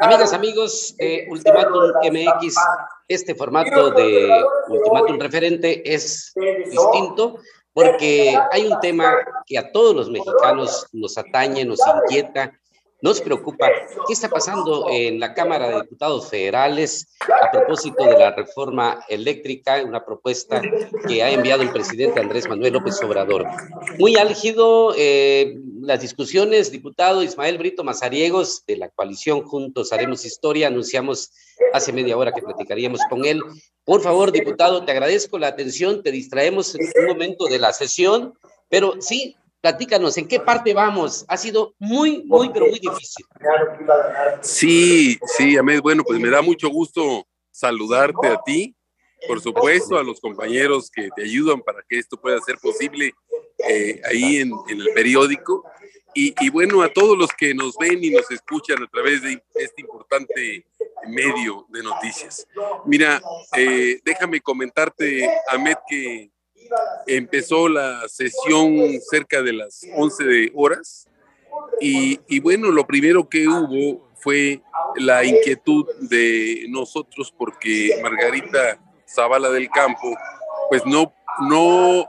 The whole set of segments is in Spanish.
Amigas, amigos, eh, Ultimatum MX, este formato de Ultimatum referente es distinto porque hay un tema que a todos los mexicanos nos atañe, nos inquieta nos preocupa. qué está pasando en la Cámara de Diputados Federales a propósito de la reforma eléctrica, una propuesta que ha enviado el presidente Andrés Manuel López Obrador. Muy álgido eh, las discusiones, diputado Ismael Brito Mazariegos de la coalición Juntos Haremos Historia, anunciamos hace media hora que platicaríamos con él. Por favor, diputado, te agradezco la atención, te distraemos en un momento de la sesión, pero sí, Platícanos, ¿en qué parte vamos? Ha sido muy, muy, pero muy difícil. Sí, sí, Ahmed, bueno, pues me da mucho gusto saludarte a ti, por supuesto, a los compañeros que te ayudan para que esto pueda ser posible eh, ahí en, el periódico. Y, y, bueno, a todos los que nos ven y nos escuchan a través de este importante medio de noticias. Mira, eh, déjame comentarte, Ahmed, que empezó la sesión cerca de las 11 de horas y, bueno, lo primero que hubo fue la inquietud de nosotros porque Margarita Zavala del Campo pues no, no,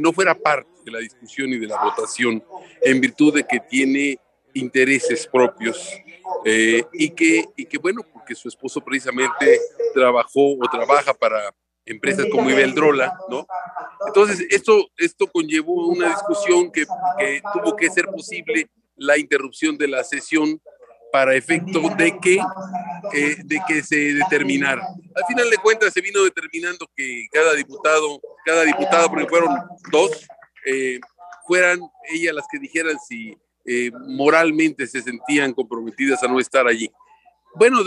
no fuera parte de la discusión y de la votación en virtud de que tiene intereses propios eh, y, que, y que bueno, porque su esposo precisamente trabajó o trabaja para empresas como Ibeldrola, ¿no? Entonces, esto, esto conllevó una discusión que, tuvo que ser posible la interrupción de la sesión para efecto de que, eh, de que se determinara. Al final de cuentas se vino determinando que cada diputado, cada diputada, porque fueron dos, eh, fueran ellas las que dijeran si eh, moralmente se sentían comprometidas a no estar allí. Bueno,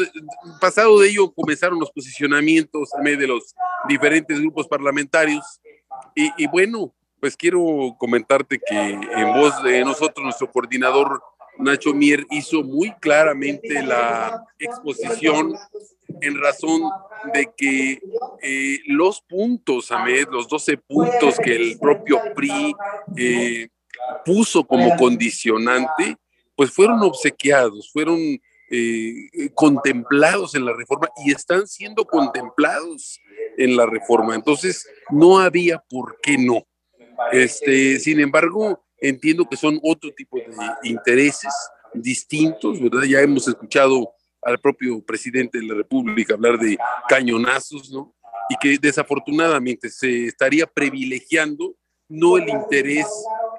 pasado de ello comenzaron los posicionamientos de los diferentes grupos parlamentarios y, bueno, pues quiero comentarte que en voz de nosotros, nuestro coordinador Nacho Mier hizo muy claramente la exposición en razón de que eh, los puntos, Ahmed, los 12 puntos que el propio PRI eh, puso como condicionante, pues fueron obsequiados, fueron eh, contemplados en la reforma y están siendo contemplados en la reforma. Entonces, no había por qué no. Este, sin embargo, entiendo que son otro tipo de intereses distintos, ¿verdad? Ya hemos escuchado al propio presidente de la República hablar de cañonazos, ¿no? Y que desafortunadamente se estaría privilegiando no el interés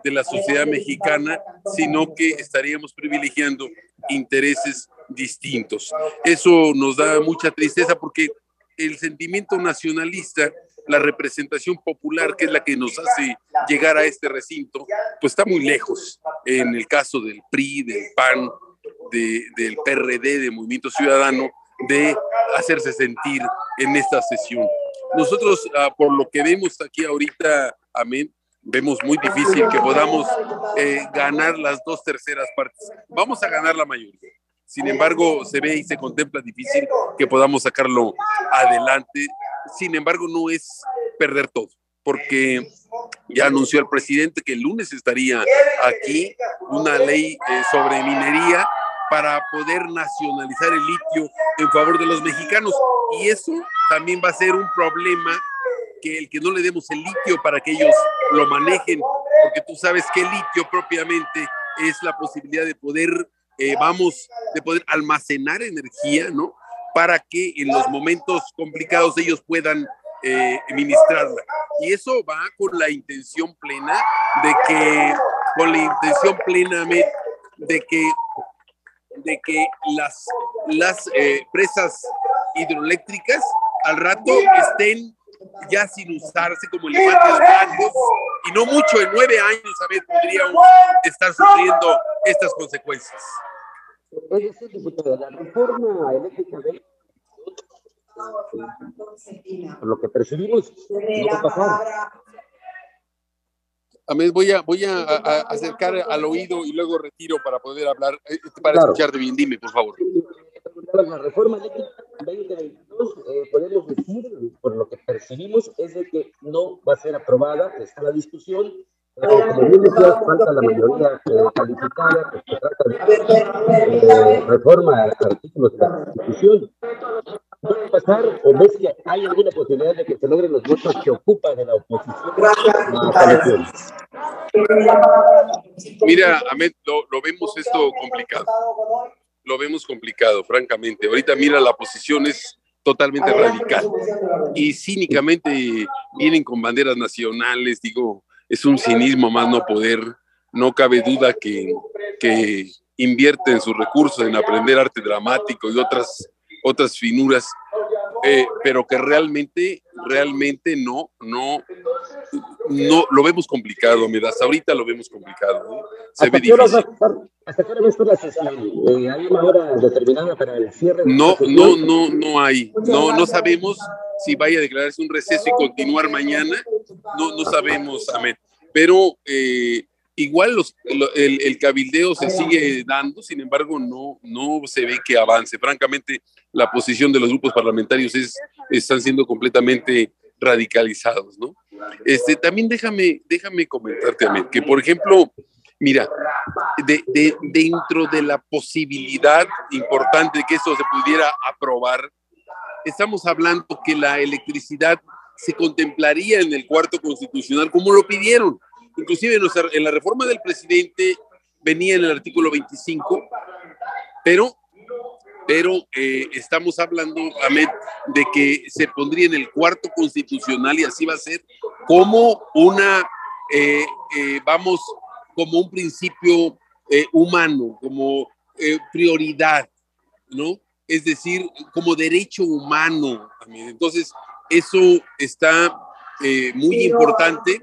de la sociedad mexicana, sino que estaríamos privilegiando intereses distintos. Eso nos da mucha tristeza porque el sentimiento nacionalista, la representación popular, que es la que nos hace llegar a este recinto, pues está muy lejos. En el caso del PRI, del PAN, del PRD, de Movimiento Ciudadano, de hacerse sentir en esta sesión. Nosotros, ah, por lo que vemos aquí ahorita, amén, vemos muy difícil que podamos eh, ganar las dos terceras partes. Vamos a ganar la mayoría. Sin embargo, se ve y se contempla difícil que podamos sacarlo adelante. Sin embargo, no es perder todo, porque ya anunció el presidente que el lunes estaría aquí una ley eh, sobre minería para poder nacionalizar el litio en favor de los mexicanos. Y eso también va a ser un problema que el que no le demos el litio para que ellos lo manejen, porque tú sabes que el litio propiamente es la posibilidad de poder eh, vamos, de poder almacenar energía, ¿no? Para que en los momentos complicados ellos puedan eh, ministrarla. Y eso va con la intención plena de que, con la intención plena de que, de que las, las eh, presas hidroeléctricas al rato estén ya sin usarse como elefante de bancos y no mucho, en nueve años, a ver, podríamos estar sufriendo estas consecuencias. Es decir, diputado, la reforma eléctrica de por lo que percibimos, no va a pasar. Amén, voy a, voy a, acercar al oído y luego retiro para poder hablar, eh, para escucharte bien. Dime, por favor. La reforma eléctrica 2022, eh, podemos decir, por lo que percibimos, es de que no va a ser aprobada, está la discusión, como bien decías, falta la mayoría eh, calificada, pues se trata de eh, reforma a artículos de la Constitución. ¿Puede pasar o ves que hay alguna posibilidad de que se logren los votos que ocupa de la oposición Mira, Ahmed, lo, lo vemos esto complicado. Lo vemos complicado, francamente. Ahorita mira, la posición es totalmente radical. Y cínicamente vienen con banderas nacionales, digo, es un cinismo más no poder. No cabe duda que, que invierten sus recursos en aprender arte dramático y otras, otras finuras, eh, pero que realmente, realmente no, no, no, lo vemos complicado, mira, hasta ahorita lo vemos complicado. Se ve difícil. ¿Hasta qué hora va a estar la sesión? Eh, ¿Hay una hora determinada para el cierre? no, no, no, no hay. No, no sabemos si vaya a declararse un receso y continuar mañana. No, no sabemos, Amén. Pero eh, igual los, el, el, cabildeo se sigue dando, sin embargo, no, no se ve que avance. Francamente, la posición de los grupos parlamentarios es, están siendo completamente radicalizados, ¿no? Este, también déjame, déjame comentarte, Amén, que por ejemplo, Mira, de, de, dentro de la posibilidad importante de que esto se pudiera aprobar, estamos hablando que la electricidad se contemplaría en el cuarto constitucional como lo pidieron. Inclusive en, la reforma del presidente venía en el artículo 25, pero, pero eh, estamos hablando, de que se pondría en el cuarto constitucional y así va a ser como una, eh, eh, vamos, como un principio eh, humano, como eh, prioridad, ¿no? Es decir, como derecho humano. Entonces, eso está eh, muy importante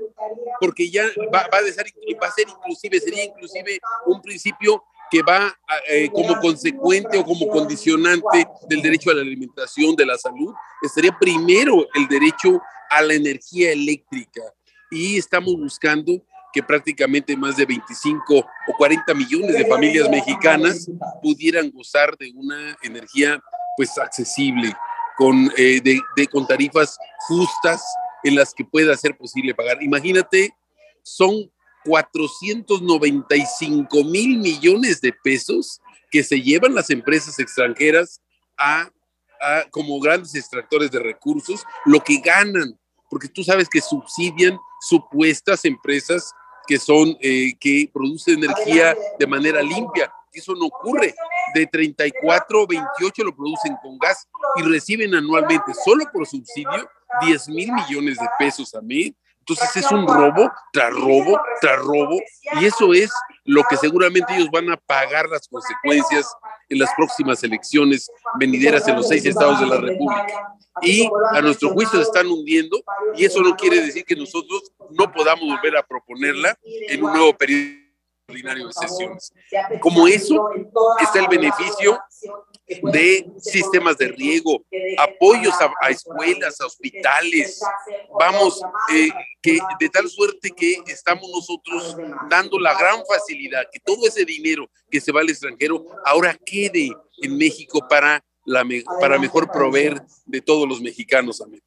porque ya va, va, a ser, va, a ser, inclusive, sería inclusive un principio que va como consecuente o como condicionante del derecho a la alimentación, de la salud, estaría primero el derecho a la energía eléctrica. Y estamos buscando que prácticamente más de 25 o 40 millones de familias mexicanas pudieran gozar de una energía pues accesible, con, eh, de, de, con tarifas justas en las que pueda ser posible pagar. Imagínate, son 495 mil millones de pesos que se llevan las empresas extranjeras a, como grandes extractores de recursos, lo que ganan, porque tú sabes que subsidian supuestas empresas que son, eh, que producen energía de manera limpia. Eso no ocurre. De 34, 28 lo producen con gas y reciben anualmente, solo por subsidio, 10 mil millones de pesos a mí. Entonces es un robo tras robo tras robo y eso es lo que seguramente ellos van a pagar las consecuencias en las próximas elecciones venideras en los seis estados de la República. Y a nuestro juicio se están hundiendo y eso no quiere decir que nosotros no podamos volver a proponerla en un nuevo periodo ordinario de sesiones. Como eso está el beneficio de sistemas de riego, apoyos a, a escuelas, a hospitales, vamos, eh, que de tal suerte que estamos nosotros dando la gran facilidad que todo ese dinero que se va al extranjero ahora quede en México para, la, para mejor proveer de todos los mexicanos. Amén.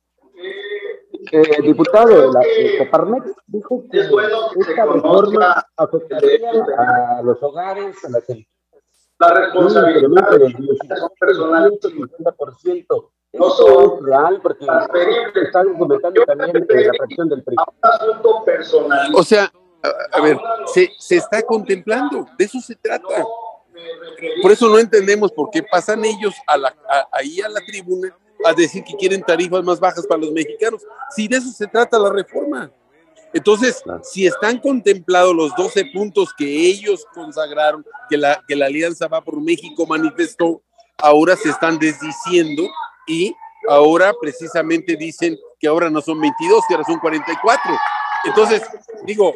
Eh, diputado, la eh, Coparmex dijo que esta reforma afectaría a los hogares, a las empresas la responsabilidad del personal no son real porque están comentando también la fracción del PRI. asunto personal. O sea, a, a ver, se, se, está contemplando, de eso se trata. Por eso no entendemos por qué pasan ellos a la, a, ahí a la tribuna a decir que quieren tarifas más bajas para los mexicanos. Si de eso se trata la reforma. Entonces, si están contemplados los 12 puntos que ellos consagraron, que la, que la Alianza Va por México manifestó, ahora se están desdiciendo y ahora precisamente dicen que ahora no son 22, que ahora son 44. Entonces, digo,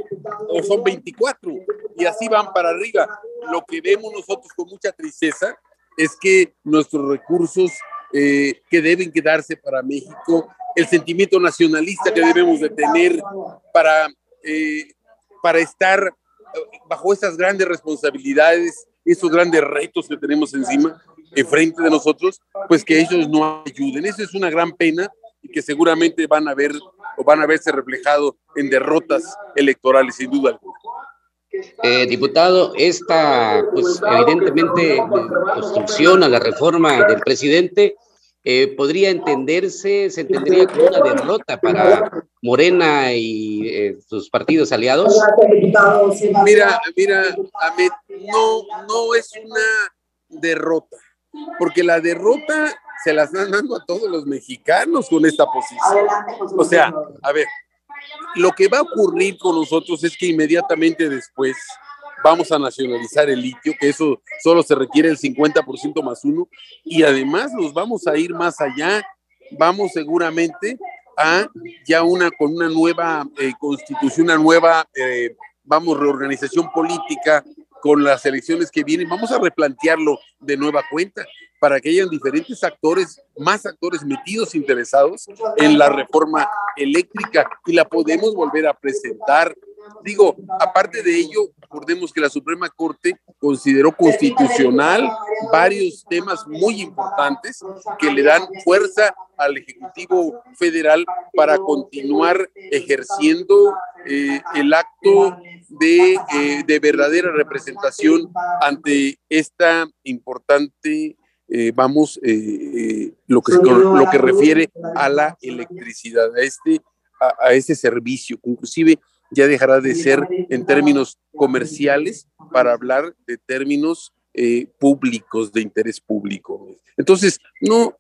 o son 24 y así van para arriba. Lo que vemos nosotros con mucha tristeza es que nuestros recursos eh, que deben quedarse para México el sentimiento nacionalista que debemos de tener para, eh, para estar eh, bajo estas grandes responsabilidades, esos grandes retos que tenemos encima, enfrente de nosotros, pues que ellos no ayuden. Eso es una gran pena y que seguramente van a ver o van a verse reflejado en derrotas electorales, sin duda alguna. Eh, diputado, esta, pues evidentemente, construcción a la reforma del presidente eh, podría entenderse, se entendería como una derrota para Morena y eh, sus partidos aliados. Mira, mira, Ahmed, no, no es una derrota, porque la derrota se la están dando a todos los mexicanos con esta posición. O sea, a ver, lo que va a ocurrir con nosotros es que inmediatamente después vamos a nacionalizar el litio, que eso solo se requiere el 50% más uno, y además nos vamos a ir más allá, vamos seguramente a ya una con una nueva eh, constitución, una nueva, eh, vamos, reorganización política con las elecciones que vienen, vamos a replantearlo de nueva cuenta para que hayan diferentes actores, más actores metidos, interesados en la reforma eléctrica y la podemos volver a presentar. Digo, aparte de ello, recordemos que la Suprema Corte consideró constitucional varios temas muy importantes que le dan fuerza al Ejecutivo Federal para continuar ejerciendo eh, el acto de, eh, de verdadera representación ante esta importante eh, vamos, eh, eh, lo, que, lo que refiere a la electricidad, a este, a, a este servicio, inclusive ya dejará de ser en términos comerciales para hablar de términos públicos, de interés público. Entonces, no,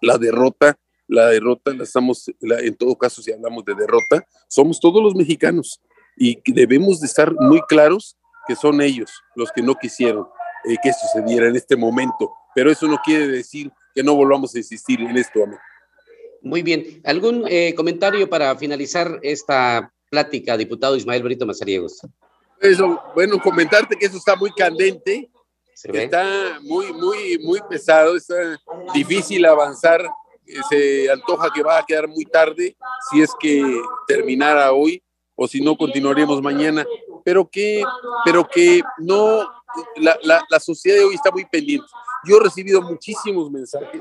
la derrota, la derrota la estamos, en todo caso, si hablamos de derrota, somos todos los mexicanos y debemos de estar muy claros que son ellos los que no quisieron que sucediera en este momento pero eso no quiere decir que no volvamos a insistir en esto. Muy bien. ¿Algún eh, comentario para finalizar esta plática, diputado Ismael Brito Mazariegos? Eso, bueno, comentarte que eso está muy candente, está muy, muy, muy pesado, está difícil avanzar, se antoja que va a quedar muy tarde si es que terminara hoy o si no continuaríamos mañana, pero que, pero que no, la, la, la sociedad de hoy está muy pendiente. Yo he recibido muchísimos mensajes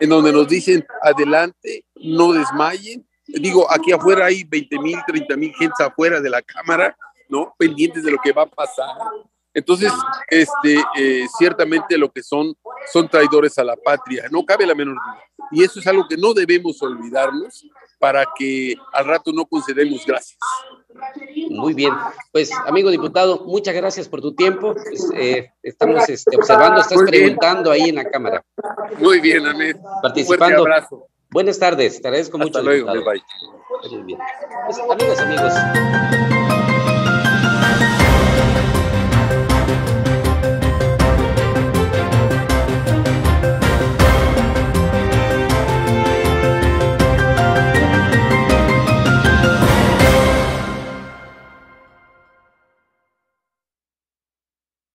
en donde nos dicen, adelante, no desmayen. Digo, aquí afuera hay 20 mil, 30 mil gente afuera de la Cámara, ¿no? Pendientes de lo que va a pasar. Entonces, este, eh, ciertamente lo que son, son traidores a la patria, no cabe la menor duda. Y eso es algo que no debemos olvidarnos para que al rato no concedemos gracias. Muy bien. Pues, amigo diputado, muchas gracias por tu tiempo. Pues, eh, estamos este, observando, estás preguntando ahí en la cámara. Muy bien, Amén. Participando. Buenas tardes, te agradezco Hasta mucho. Luego, bye. Muy bien. Pues, amigos, amigos.